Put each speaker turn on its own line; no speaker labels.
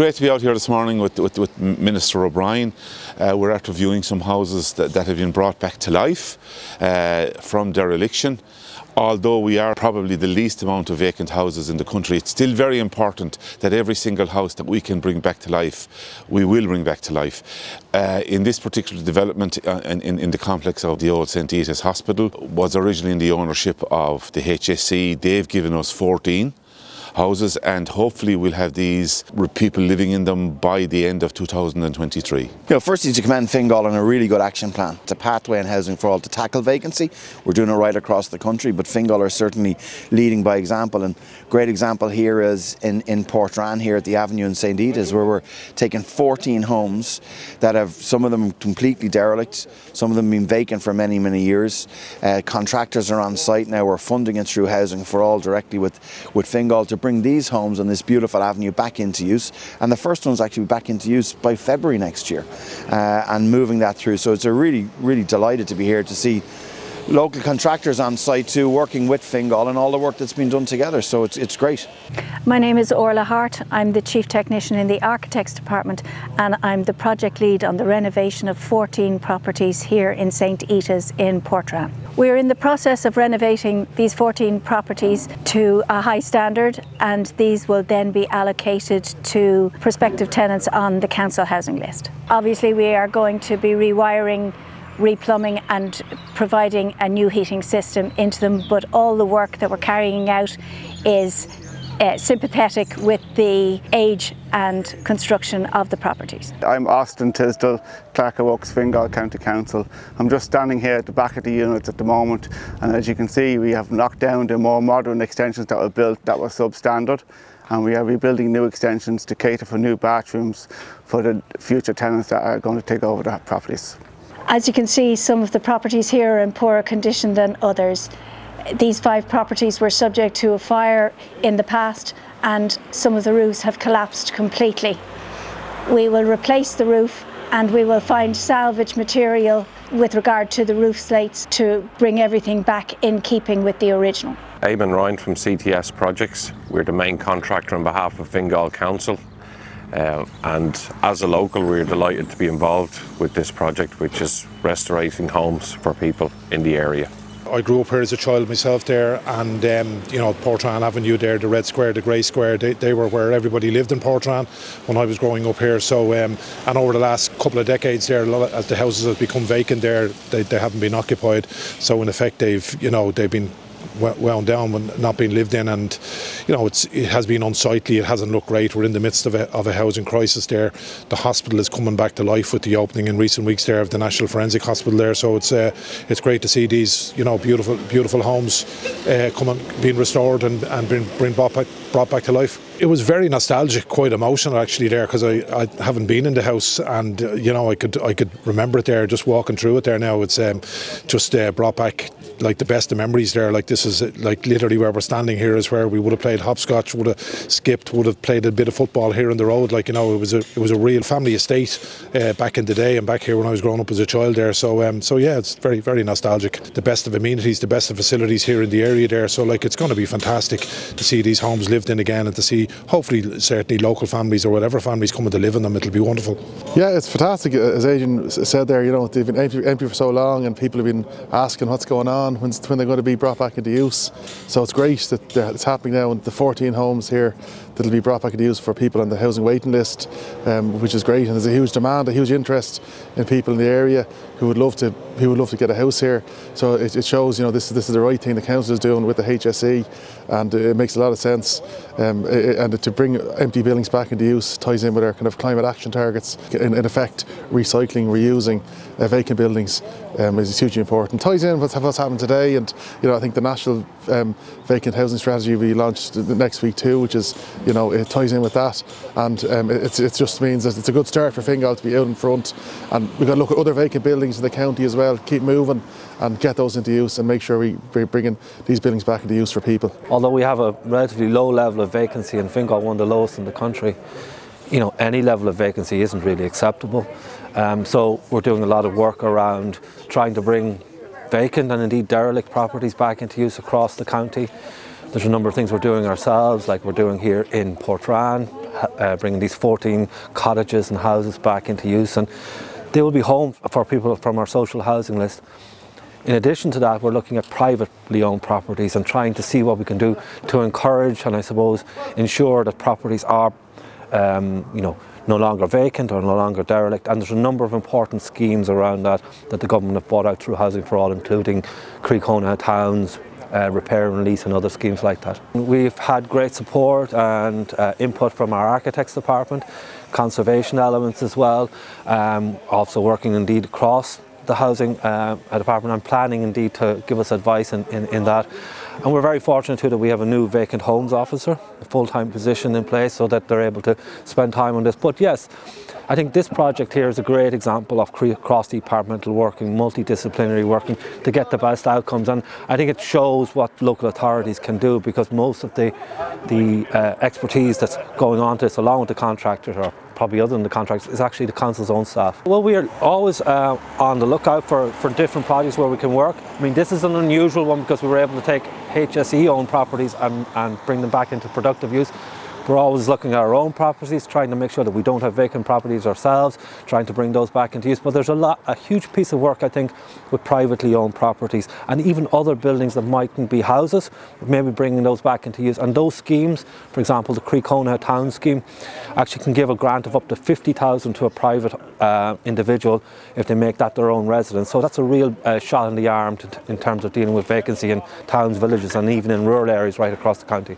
great to be out here this morning with, with, with Minister O'Brien. Uh, we're after viewing some houses that, that have been brought back to life uh, from dereliction although we are probably the least amount of vacant houses in the country, it's still very important that every single house that we can bring back to life, we will bring back to life. Uh, in this particular development uh, in, in, the complex of the old St. Ita's Hospital was originally in the ownership of the HSE. They've given us 14 houses and hopefully we'll have these people living in them by the end of 2023. You
know, firstly to commend Fingal on a really good action plan. It's a pathway in housing for all to tackle vacancy. We're doing it right across the country but Fingal are certainly leading by example and great example here is in, in Portrane here at the Avenue in St. Ita's where we're taking 14 homes that have some of them completely derelict, some of them been vacant for many, many years. Uh, contractors are on site now, we're funding it through Housing for All directly with, with Fingal to bring these homes on this beautiful avenue back into use. And the first one's actually back into use by February next year uh, and moving that through. So it's a really, really delighted to be here to see local contractors on site too, working with Fingal and all the work that's been done together. So it's, it's great.
My name is Orla Hart. I'm the Chief Technician in the Architects Department and I'm the project lead on the renovation of 14 properties here in St. Ita's in Portrane. We're in the process of renovating these 14 properties to a high standard and these will then be allocated to prospective tenants on the council housing list. Obviously we are going to be rewiring replumbing and providing a new heating system into them but all the work that we're carrying out is uh, sympathetic with the age and construction of the properties.
I'm Austin Tisdall, Clerk of Works, Fingal County Council. I'm just standing here at the back of the units at the moment and as you can see we have knocked down the more modern extensions that were built that were substandard and we are rebuilding new extensions to cater for new bathrooms for the future tenants that are going to take over the properties.
As you can see, some of the properties here are in poorer condition than others. These five properties were subject to a fire in the past and some of the roofs have collapsed completely. We will replace the roof and we will find salvage material with regard to the roof slates to bring everything back in keeping with the original.
Eamon Ryan from CTS Projects. We're the main contractor on behalf of Fingal Council uh, and as a local, we're delighted to be involved with this project, which is restoring homes for people in the area.
I grew up here as a child myself there, and um, you know Portrane Avenue there, the Red Square, the Grey Square, they, they were where everybody lived in Portrane when I was growing up here. So, um, and over the last couple of decades there, as the houses have become vacant there, they, they haven't been occupied. So in effect, they've you know they've been wound down when not being lived in and you know it's it has been unsightly it hasn't looked great we're in the midst of a, of a housing crisis there the hospital is coming back to life with the opening in recent weeks there of the National Forensic Hospital there so it's uh, it's great to see these you know beautiful beautiful homes uh, coming being restored and, and being, being brought back brought back to life. It was very nostalgic, quite emotional actually there because I, I haven't been in the house and uh, you know I could I could remember it there just walking through it there now. It's um, just uh, brought back like the best of memories there. Like this is uh, like literally where we're standing here is where we would have played hopscotch, would have skipped, would have played a bit of football here on the road. Like you know, it was a it was a real family estate uh, back in the day and back here when I was growing up as a child there. So um, so yeah, it's very very nostalgic. The best of amenities, the best of facilities here in the area there. So like it's going to be fantastic to see these homes lived in again and to see hopefully certainly local families or whatever families coming to live in them. It'll be wonderful.
Yeah, it's fantastic. As Adrian said there, you know they've been empty, empty for so long and people have been asking what's going on on, when they're going to be brought back into use. So it's great that it's happening now. And the 14 homes here that'll be brought back into use for people on the housing waiting list, um, which is great. And there's a huge demand, a huge interest in people in the area who would love to who would love to get a house here. So it, it shows, you know, this this is the right thing the council is doing with the HSE, and it makes a lot of sense. Um, and to bring empty buildings back into use ties in with our kind of climate action targets. In, in effect, recycling, reusing uh, vacant buildings um, is hugely important. Ties in with what's happened today, and you know, I think the national um, vacant housing strategy will be launched next week too, which is, you know, it ties in with that, and um, it, it just means that it's a good start for Fingal to be out in front, and we've got to look at other vacant buildings in the county as well, keep moving and get those into use and make sure we, we're bringing these buildings back into use for people.
Although we have a relatively low level of vacancy and Fingal one of the lowest in the country, you know, any level of vacancy isn't really acceptable. Um, so we're doing a lot of work around trying to bring vacant and indeed derelict properties back into use across the county. There's a number of things we're doing ourselves, like we're doing here in Portrane, uh, bringing these 14 cottages and houses back into use and they will be home for people from our social housing list. In addition to that, we're looking at privately owned properties and trying to see what we can do to encourage and I suppose ensure that properties are, um, you know, no longer vacant or no longer derelict. And there's a number of important schemes around that that the government have brought out through Housing for All, including Croí Towns, uh, repair and lease and other schemes like that. We've had great support and uh, input from our architects department, conservation elements as well, um, also working indeed across the housing uh, department and planning indeed to give us advice in, in, in, that. And we're very fortunate too that we have a new vacant homes officer, a full-time position in place so that they're able to spend time on this. But yes, I think this project here is a great example of cross-departmental working, multidisciplinary working to get the best outcomes and I think it shows what local authorities can do because most of the, the uh, expertise that's going on to this along with the contractors or probably other than the contracts is actually the council's own staff. Well we are always uh, on the lookout for, for different projects where we can work. I mean this is an unusual one because we were able to take HSE owned properties and, and bring them back into productive use. We're always looking at our own properties, trying to make sure that we don't have vacant properties ourselves, trying to bring those back into use. But there's a lot, a huge piece of work, I think, with privately owned properties and even other buildings that mightn't be houses, maybe bringing those back into use. And those schemes, for example, the Cónaithe Town Scheme, actually can give a grant of up to 50,000 to a private uh, individual if they make that their own residence. So that's a real uh, shot in the arm in terms of dealing with vacancy in towns, villages, and even in rural areas right across the county.